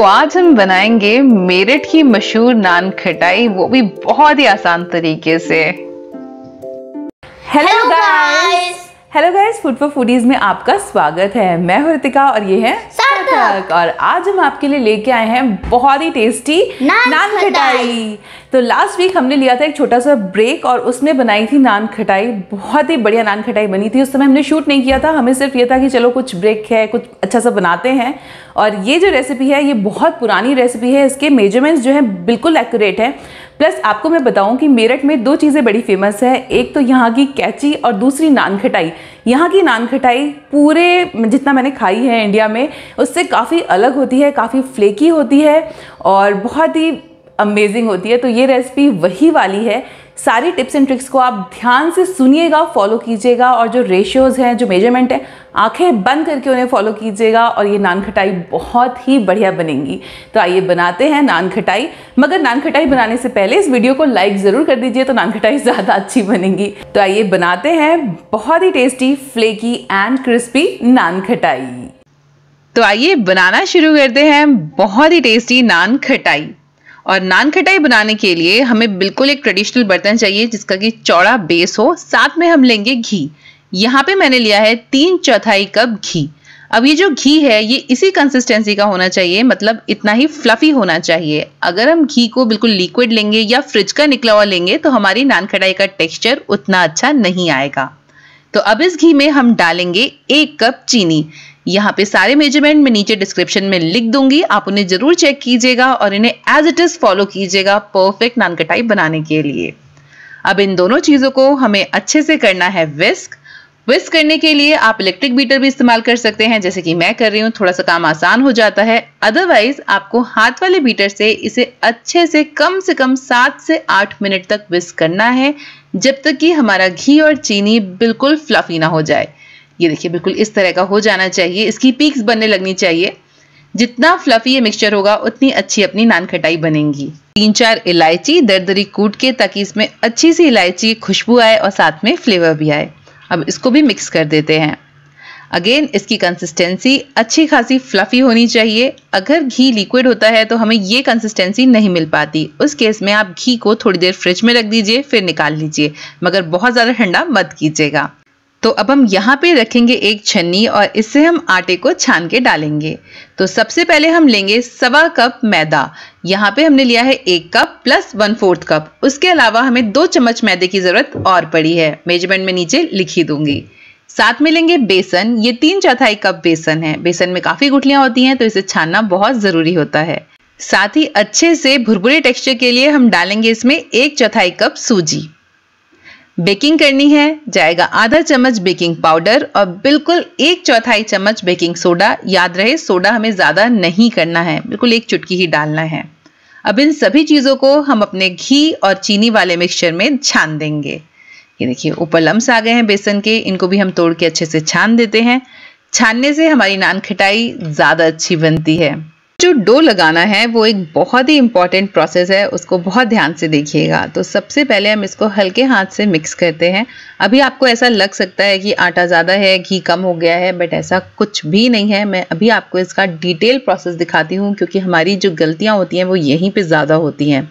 तो आज हम बनाएँगे मेरठ की मशहूर नान खटाई वो भी बहुत ही आसान तरीके से। Hello guys hello guys food for foodies में आपका स्वागत है। मैं हृतिका और ये है सार्थक। और आज हम आपके लिए लेके आए हैं बहुत ही टेस्टी नान नान खटाई। खटाई। तो लास्ट वीक हमने लिया था एक छोटा सा ब्रेक और उसमें बनाई थी नान खटाई। बहुत ही बढ़िया नान खटाई बनी थी। उस समय हमने शूट नहीं किया था। हमें सिर्फ़ ये था कि चलो कुछ ब्रेक है कुछ अच्छा सा बनाते हैं। और ये जो रेसिपी है ये बहुत पुरानी रेसिपी है। इसके मेजरमेंट्स जो है बिल्कुल एक्यूरेट है। प्लस आपको मैं बताऊँ कि मेरठ में दो चीज़ें बड़ी फ़ेमस है। एक तो यहाँ की कैची और दूसरी नान खटाई यहाँ की नान खटाई पूरे, जितना मैंने खाई है इंडिया में, उससे काफ़ी अलग होती है, काफ़ी फ्लेकी होती है और बहुत ही अमेजिंग होती है। तो ये रेसिपी वही वाली है। सारी टिप्स एंड ट्रिक्स को आप ध्यान से सुनिएगा फॉलो कीजिएगा और जो रेशियोज़ हैं, जो मेज़रमेंट है, आँखें बंद करके उन्हें फॉलो कीजिएगा और ये नान खटाई बहुत ही बढ़िया बनेंगी। तो आइए बनाते हैं नान खटाई। मगर नान खटाई बनाने से पहले इस वीडियो को लाइक ज़रूर कर दीजिए तो नान खटाई ज़्यादा अच्छी बनेंगी। तो आइए बनाते हैं बहुत ही tasty flaky and crispy naan khatai. तो आइए बनाना शुरू करते हैं बहुत ही टेस्टी नान खटाई। और नान खटाई बनाने के लिए हमें बिल्कुल एक ट्रेडिशनल बर्तन चाहिए, जिसका कि चौड़ा बेस हो। साथ में हम लेंगे घी। यहाँ पे मैंने लिया है तीन चौथाई कप घी। अब ये जो घी है, ये इसी कंसिस्टेंसी का होना चाहिए मतलब इतना ही फ्लफी होना चाहिए। अगर हम घी को बिल्कुल लिक्विड लेंगे या फ्रिज का निकला हुआ लेंगे तो हमारी नान खटाई का टेक्सचर उतना अच्छा नहीं आएगा। तो अब इस घी में हम डालेंगे एक कप चीनी। यहाँ पे सारे मेज़रमेंट मैं नीचे डिस्क्रिप्शन में लिख दूँगी। आप उन्हें ज़रूर चेक कीजिएगा और इन्हें एज इट इज़ फॉलो कीजिएगा परफेक्ट नान खटाई बनाने के लिए। अब इन दोनों चीज़ों को हमें अच्छे से करना है विस्क विस्क करने के लिए आप इलेक्ट्रिक बीटर भी इस्तेमाल कर सकते हैं, जैसे कि मैं कर रही हूँ, थोड़ा सा काम आसान हो जाता है। अदरवाइज़ आपको हाथ वाले बीटर से इसे अच्छे से कम से कम सात से आठ मिनट तक विस्क करना है, जब तक कि हमारा घी और चीनी बिल्कुल फ्लफी ना हो जाए। ये देखिए, बिल्कुल इस तरह का हो जाना चाहिए। इसकी पीक्स बनने लगनी चाहिए। जितना फ्लफी ये मिक्सचर होगा, उतनी अच्छी अपनी नान खटाई बनेगी। तीन चार इलायची, दरदरी कूट के, ताकि इसमें अच्छी सी इलायची खुशबू आए और साथ में फ्लेवर भी आए। अब इसको भी मिक्स कर देते हैं। अगेन इसकी कंसिस्टेंसी अच्छी खासी फ्लफी होनी चाहिए। अगर घी लिक्विड होता है तो हमें ये कंसिस्टेंसी नहीं मिल पाती। उस केस में आप घी को थोड़ी देर फ्रिज में रख दीजिए, फिर निकाल लीजिए। मगर बहुत ज़्यादा ठंडा मत कीजिएगा। तो अब हम यहाँ पे रखेंगे एक छन्नी और इससे हम आटे को छान के डालेंगे। तो सबसे पहले हम लेंगे सवा कप मैदा। यहाँ पे हमने लिया है एक cup plus one fourth cup उसके अलावा हमें दो चम्मच मैदे की ज़रूरत और पड़ी है। मेज़रमेंट में नीचे लिखी दूँगी। साथ में लेंगे बेसन। ये तीन चौथाई कप बेसन है। बेसन में काफ़ी गुठलियाँ होती हैं तो इसे छानना बहुत ज़रूरी होता है। साथ ही अच्छे से भुरभुरे टेक्सचर के लिए हम डालेंगे इसमें एक चौथाई कप सूजी। बेकिंग करनी है, जाएगा आधा चम्मच बेकिंग पाउडर और बिल्कुल एक चौथाई चम्मच बेकिंग सोडा। याद रहे, सोडा हमें ज़्यादा नहीं करना है, बिल्कुल एक चुटकी ही डालना है। अब इन सभी चीज़ों को हम अपने घी और चीनी वाले मिक्सचर में छान देंगे। ये देखिए, ऊपर लम्स आ गए हैं बेसन के, इनको भी हम तोड़ के अच्छे से छान देते हैं। छानने से हमारी नान खटाई ज़्यादा अच्छी बनती है। जो डो लगाना है, वो एक बहुत ही इंपॉर्टेंट प्रोसेस है, उसको बहुत ध्यान से देखिएगा। तो सबसे पहले हम इसको हल्के हाथ से मिक्स करते हैं। अभी आपको ऐसा लग सकता है कि आटा ज़्यादा है, घी कम हो गया है बट ऐसा कुछ भी नहीं है। मैं अभी आपको इसका डिटेल प्रोसेस दिखाती हूँ, क्योंकि हमारी जो गलतियाँ होती हैं, वो यहीं पर ज़्यादा होती हैं।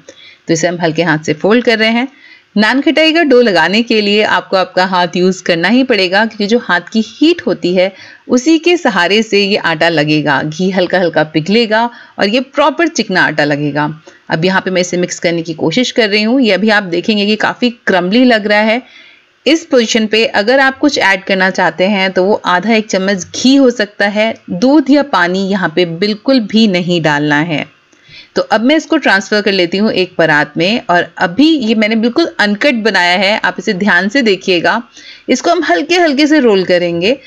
तो इसे हम हल्के हाथ से फोल्ड कर रहे हैं। नान खटाई का डो लगाने के लिए आपको आपका हाथ यूज़ करना ही पड़ेगा, क्योंकि जो हाथ की हीट होती है, उसी के सहारे से ये आटा लगेगा। घी हल्का हल्का पिघलेगा और ये प्रॉपर चिकना आटा लगेगा। अब यहाँ पे मैं इसे मिक्स करने की कोशिश कर रही हूँ। ये अभी आप देखेंगे कि काफ़ी क्रमली लग रहा है। इस पोजीशन पे अगर आप कुछ ऐड करना चाहते हैं तो वो आधा एक चम्मच घी हो सकता है। दूध या पानी यहाँ पे बिल्कुल भी नहीं डालना है। तो अब मैं इसको ट्रांसफ़र कर लेती हूँ एक परात में और अभी ये मैंने बिल्कुल अनकट बनाया है, आप इसे ध्यान से देखिएगा। इसको हम हल्के हल्के से रोल करेंगे।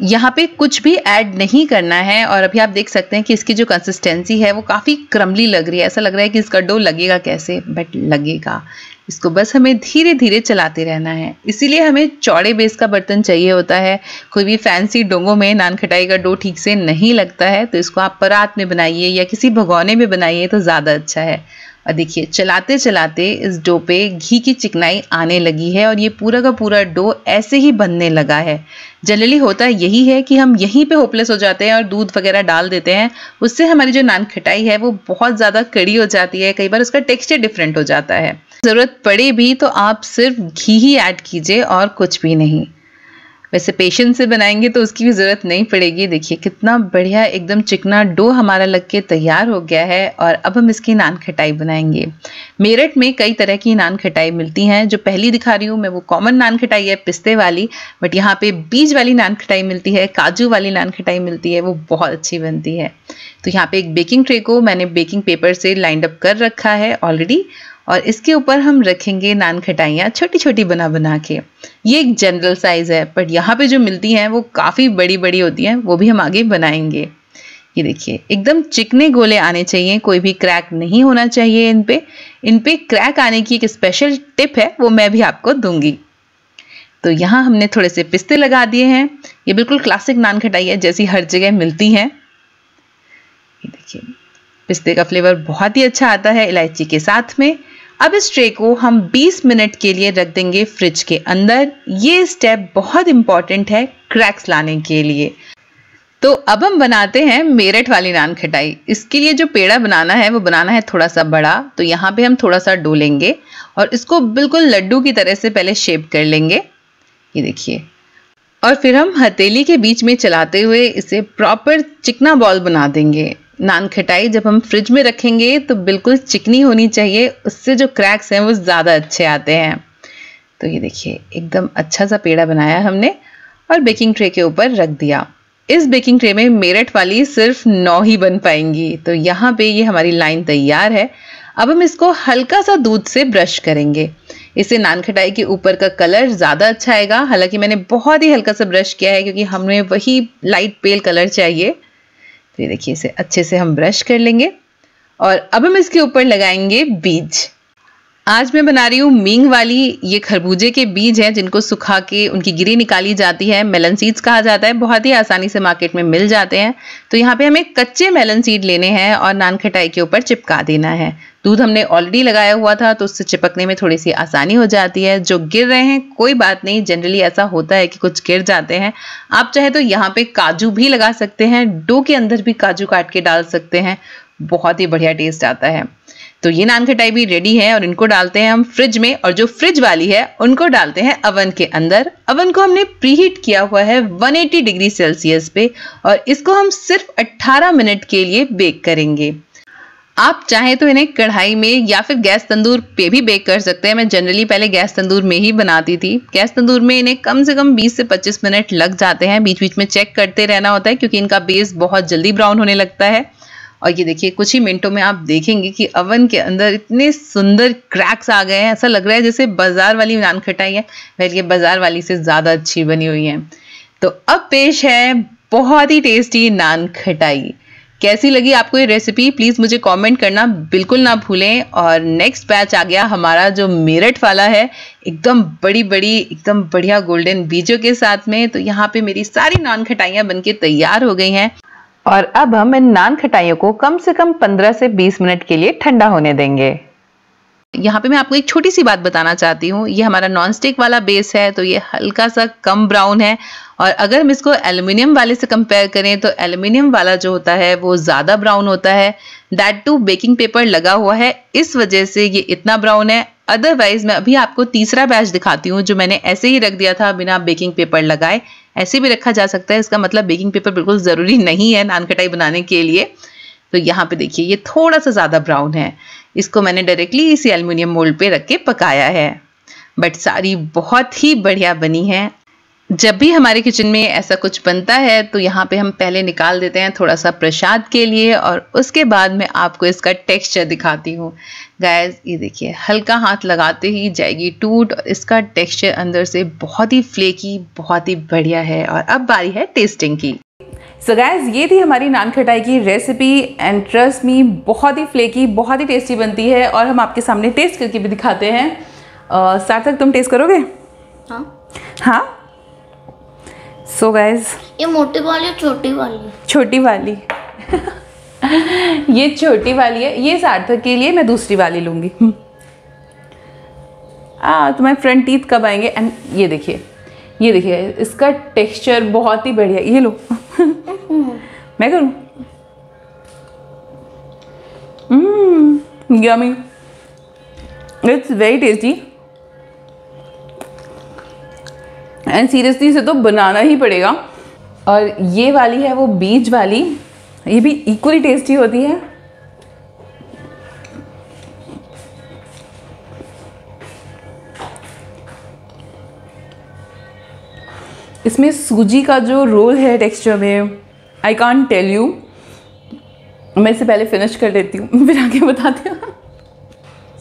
यहाँ पे कुछ भी ऐड नहीं करना है और अभी आप देख सकते हैं कि इसकी जो कंसिस्टेंसी है वो काफ़ी क्रमली लग रही है। ऐसा लग रहा है कि इसका डो लगेगा कैसे? बट लगेगा। इसको बस हमें धीरे धीरे चलाते रहना है। इसीलिए हमें चौड़े बेस का बर्तन चाहिए होता है। कोई भी फैंसी डोंगों में नान खटाई का डो ठीक से नहीं लगता है तो इसको आप परात में बनाइए या किसी भगौने में बनाइए तो ज़्यादा अच्छा है। और देखिए चलाते चलाते इस डो पे घी की चिकनाई आने लगी है और ये पूरा का पूरा डो ऐसे ही बनने लगा है। जनरली होता यही है कि हम यहीं पे होपलेस हो जाते हैं और दूध वगैरह डाल देते हैं। उससे हमारी जो नान खटाई है, वो बहुत ज़्यादा कड़ी हो जाती है। कई बार उसका टेक्सचर डिफरेंट हो जाता है। ज़रूरत पड़े भी तो आप सिर्फ़ घी ही ऐड कीजिए और कुछ भी नहीं। वैसे पेशेंस से बनाएँगे तो उसकी भी ज़रूरत नहीं पड़ेगी। देखिए, कितना बढ़िया एकदम चिकना डो हमारा लग के तैयार हो गया है और अब हम इसकी नान खटाई बनाएँगे। मेरठ में कई तरह की नान खटाई मिलती हैं। जो पहली दिखा रही हूँ मैं, वो कॉमन नान खटाई है, पिस्ते वाली बट यहाँ पे बीज वाली नान खटाई मिलती है, काजू वाली नान खटाई मिलती है, वो बहुत अच्छी बनती है। तो यहाँ पे एक बेकिंग ट्रे को मैंने बेकिंग पेपर से लाइंड अप कर रखा है ऑलरेडी और इसके ऊपर हम रखेंगे नान खटाइयाँ छोटी छोटी बना बना के। ये एक जनरल साइज़ है बट यहाँ पे जो मिलती हैं, वो काफ़ी बड़ी बड़ी होती हैं, वो भी हम आगे बनाएँगे। ये देखिए, एकदम चिकने गोले आने चाहिए, कोई भी क्रैक नहीं होना चाहिए इन पे। इन पे क्रैक आने की एक स्पेशल टिप है, वो मैं भी आपको दूँगी। तो यहाँ हमने थोड़े से पिस्ते लगा दिए हैं। ये बिल्कुल क्लासिक नान खटाई है, जैसी हर जगह मिलती हैं। ये देखिए, पिस्ते का फ्लेवर बहुत ही अच्छा आता है, इलायची के साथ में। अब इस ट्रे को हम 20 मिनट के लिए रख देंगे फ्रिज के अंदर। ये स्टेप बहुत इंपॉर्टेंट है क्रैक्स लाने के लिए। तो अब हम बनाते हैं मेरठ वाली नान खटाई। इसके लिए जो पेड़ा बनाना है, वो बनाना है थोड़ा सा बड़ा। तो यहाँ पे हम थोड़ा सा डो लेंगे और इसको बिल्कुल लड्डू की तरह से पहले शेप कर लेंगे। ये देखिए। और फिर हम हथेली के बीच में चलाते हुए इसे प्रॉपर चिकना बॉल बना देंगे। नान खटाई जब हम फ्रिज में रखेंगे तो बिल्कुल चिकनी होनी चाहिए, उससे जो क्रैक्स हैं वो ज़्यादा अच्छे आते हैं। तो ये देखिए, एकदम अच्छा सा पेड़ा बनाया हमने और बेकिंग ट्रे के ऊपर रख दिया। इस बेकिंग ट्रे में मेरठ वाली सिर्फ़ नौ ही बन पाएँगी। तो यहाँ पे ये हमारी लाइन तैयार है। अब हम इसको हल्का सा दूध से ब्रश करेंगे। इससे नान खटाई के ऊपर का कलर ज़्यादा अच्छा आएगा। हालाँकि मैंने बहुत ही हल्का सा ब्रश किया है क्योंकि हमें वही लाइट पेल कलर चाहिए। तो ये देखिए, इसे अच्छे से हम ब्रश कर लेंगे। और अब हम इसके ऊपर लगाएँगे बीज। आज मैं बना रही हूँ मींग वाली, ये खरबूजे के बीज हैं जिनको सुखा के उनकी गिरी निकाली जाती है। मेलन सीड्स कहा जाता है, बहुत ही आसानी से मार्केट में मिल जाते हैं। तो यहाँ पे हमें कच्चे मेलन सीड लेने हैं और नान खटाई के ऊपर चिपका देना है। दूध हमने ऑलरेडी लगाया हुआ था तो उससे चिपकने में थोड़ी सी आसानी हो जाती है। जो गिर रहे हैं, कोई बात नहीं जनरली ऐसा होता है कि कुछ गिर जाते हैं। आप चाहे तो यहाँ पे काजू भी लगा सकते हैं, डो के अंदर भी काजू काट के डाल सकते हैं। बहुत ही बढ़िया टेस्ट आता है। तो ये नान खटाई भी रेडी है और इनको डालते हैं हम फ्रिज में और जो फ्रिज वाली है, उनको डालते हैं अवन के अंदर। अवन को हमने प्रीहीट किया हुआ है 180 डिग्री सेल्सियस पे और इसको हम सिर्फ़ 18 मिनट के लिए बेक करेंगे। आप चाहें तो इन्हें कढ़ाई में या फिर गैस तंदूर पे भी बेक कर सकते हैं। मैं जनरली पहले गैस तंदूर में ही बनाती थी। गैस तंदूर में इन्हें कम से कम 20 से 25 मिनट लग जाते हैं। बीच बीच में चेक करते रहना होता है क्योंकि इनका बेस बहुत जल्दी ब्राउन होने लगता है। और ये देखिए, कुछ ही मिनटों में आप देखेंगे कि अवन के अंदर इतने सुंदर क्रैक्स आ गए हैं। ऐसा लग रहा है जैसे बाज़ार वाली नान खटाई है। वह ये बाज़ार वाली से ज़्यादा अच्छी बनी हुई है। तो अब पेश है बहुत ही टेस्टी नान खटाई। कैसी लगी आपको ये रेसिपी प्लीज़ मुझे कमेंट करना बिल्कुल ना भूलें। और नेक्स्ट बैच आ गया हमारा जो मेरठ वाला है। एकदम बड़ी बड़ी एकदम बढ़िया गोल्डन बीजों के साथ में। तो यहाँ पे मेरी सारी नान खटाइयाँ बनके तैयार हो गई हैं। और अब हम इन नान खटाइयों को कम से कम 15 से 20 मिनट के लिए ठंडा होने देंगे। यहाँ पे मैं आपको एक छोटी सी बात बताना चाहती हूँ। ये हमारा नॉन स्टिक वाला बेस है तो ये हल्का सा कम ब्राउन है। और अगर हम इसको एल्युमिनियम वाले से कंपेयर करें तो एल्युमिनियम वाला जो होता है, वो ज़्यादा ब्राउन होता है। दैट टू बेकिंग पेपर लगा हुआ है। इस वजह से ये इतना ब्राउन है। अदरवाइज़ मैं अभी आपको तीसरा बैच दिखाती हूँ, जो मैंने ऐसे ही रख दिया था बिना बेकिंग पेपर लगाए। ऐसे भी रखा जा सकता है, इसका मतलब बेकिंग पेपर बिल्कुल ज़रूरी नहीं है नान कटाई बनाने के लिए। तो यहाँ पे देखिए, ये थोड़ा सा ज़्यादा ब्राउन है। इसको मैंने डायरेक्टली इसी एल्यूमिनियम मोल्ड पे रख के पकाया है। बट सारी बहुत ही बढ़िया बनी है। जब भी हमारे किचन में ऐसा कुछ बनता है तो यहाँ पे हम पहले निकाल देते हैं थोड़ा सा प्रसाद के लिए और उसके बाद मैं आपको इसका टेक्सचर दिखाती हूँ। गैस ये देखिए, हल्का हाथ लगाते ही जाएगी टूट और इसका टेक्सचर अंदर से बहुत ही फ्लेकी बहुत ही बढ़िया है और अब बारी है टेस्टिंग की। सो so गैस ये थी हमारी नान खटाई की रेसिपी एंड ट्रस्ट मी बहुत ही फ्लेकी बहुत ही टेस्टी बनती है और हम आपके सामने टेस्ट करके भी दिखाते हैं। uh, सार्थक तुम टेस्ट करोगे? हाँ। हाँ? सो गैस ये मोटी वाली छोटी वाली। छोटी वाली। ये छोटी वाली है ये सार्थक के लिए मैं दूसरी वाली लूँगी। आ तुम्हारे फ्रंट टीथ कब आएँगे? एंड ये देखिए ये देखिए इसका टेक्सचर बहुत ही बढ़िया ये लो। मैं करूँ? Yummy it's very tasty and seriously से तो बनाना ही पड़ेगा। और ये वाली है, वो बीज वाली। ये भी इक्वली टेस्टी होती है। इसमें सूजी का जो रोल है टेक्सचर में आई कॉन्ट टेल यू मैं इसे पहले फिनिश कर लेती हूँ, फिर आगे बताती हूँ।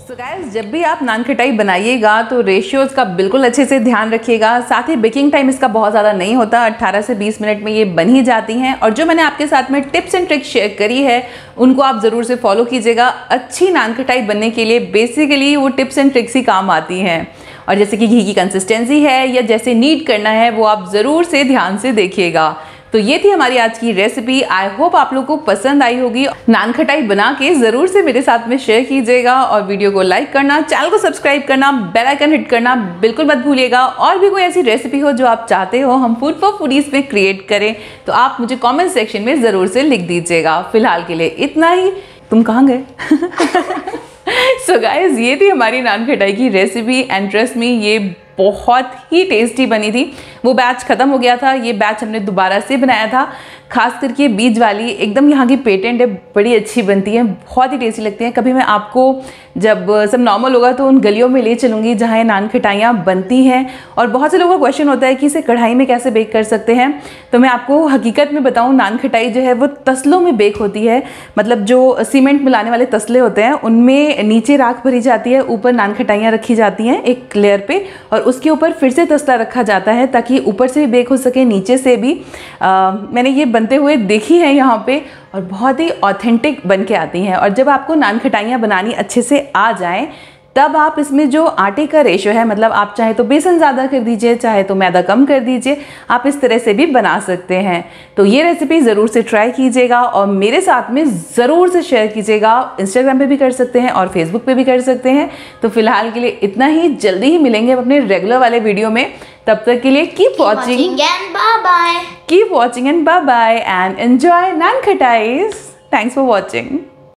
सो गाइस जब भी आप नान खटाई बनाइएगा तो रेशियोज़ का बिल्कुल अच्छे से ध्यान रखिएगा। साथ ही बेकिंग टाइम इसका बहुत ज़्यादा नहीं होता। 18 से 20 मिनट में ये बन ही जाती हैं। और जो मैंने आपके साथ में टिप्स एंड ट्रिक्स शेयर करी है, उनको आप ज़रूर से फॉलो कीजिएगा। अच्छी नान खटाई बनने के लिए बेसिकली वो टिप्स एंड ट्रिक्स ही काम आती हैं। और जैसे कि घी की कंसिस्टेंसी है, या जैसे नीट करना है, वो आप ज़रूर से ध्यान से देखिएगा। तो ये थी हमारी आज की रेसिपी आई होप आप लोग को पसंद आई होगी. नान खटाई बना के ज़रूर से मेरे साथ में शेयर कीजिएगा और वीडियो को लाइक करना चैनल को सब्सक्राइब करना बेल आइकन हिट करना बिल्कुल मत भूलिएगा. और भी कोई ऐसी रेसिपी हो जो आप चाहते हो हम फ़ूड फॉर फूडीज में क्रिएट करें तो आप मुझे कॉमेंट सेक्शन में ज़रूर से लिख दीजिएगा. फ़िलहाल के लिए इतना ही. तुम कहाँ गए? सो गाइज़ ये थी हमारी नान खटाई की रेसिपी एंड ट्रस्ट में ये बहुत ही टेस्टी बनी थी। वो बैच ख़त्म हो गया था। ये बैच हमने दोबारा से बनाया था। खास करके बीज वाली, एकदम यहाँ की पेटेंट है, बड़ी अच्छी बनती है, बहुत ही टेस्टी लगती है। कभी मैं आपको जब सब नॉर्मल होगा तो उन गलियों में ले चलूँगी जहाँ ये नान खटाइयाँ बनती हैं। और बहुत से लोगों का क्वेश्चन होता है कि इसे कढ़ाई में कैसे बेक कर सकते हैं। तो मैं आपको हकीकत में बताऊँ नान खटाई जो है वो तसलों में बेक होती है। मतलब जो सीमेंट मिलाने वाले तसले होते हैं उनमें नीचे राख भरी जाती है ऊपर नान खटाइयाँ रखी जाती हैं एक लेयर पर और उसके ऊपर फिर से तसला रखा जाता है ताकि ऊपर से भी बेक हो सके नीचे से भी। आ, मैंने ये बनते हुए देखी है यहाँ पे और बहुत ही ऑथेंटिक बन के आती हैं। और जब आपको नान खटाइयाँ बनानी अच्छे से आ जाएँ तब आप इसमें जो आटे का रेशो है मतलब आप चाहे तो बेसन ज़्यादा कर दीजिए चाहे तो मैदा कम कर दीजिए आप इस तरह से भी बना सकते हैं। तो ये रेसिपी ज़रूर से ट्राई कीजिएगा और मेरे साथ में ज़रूर से शेयर कीजिएगा। इंस्टाग्राम पे भी कर सकते हैं और फेसबुक पे भी कर सकते हैं। तो फ़िलहाल के लिए इतना ही जल्दी ही मिलेंगे अपने रेगुलर वाले वीडियो में। तब तक के लिए keep watching bye keep watching and bye bye and enjoy naan khatais thanks for watching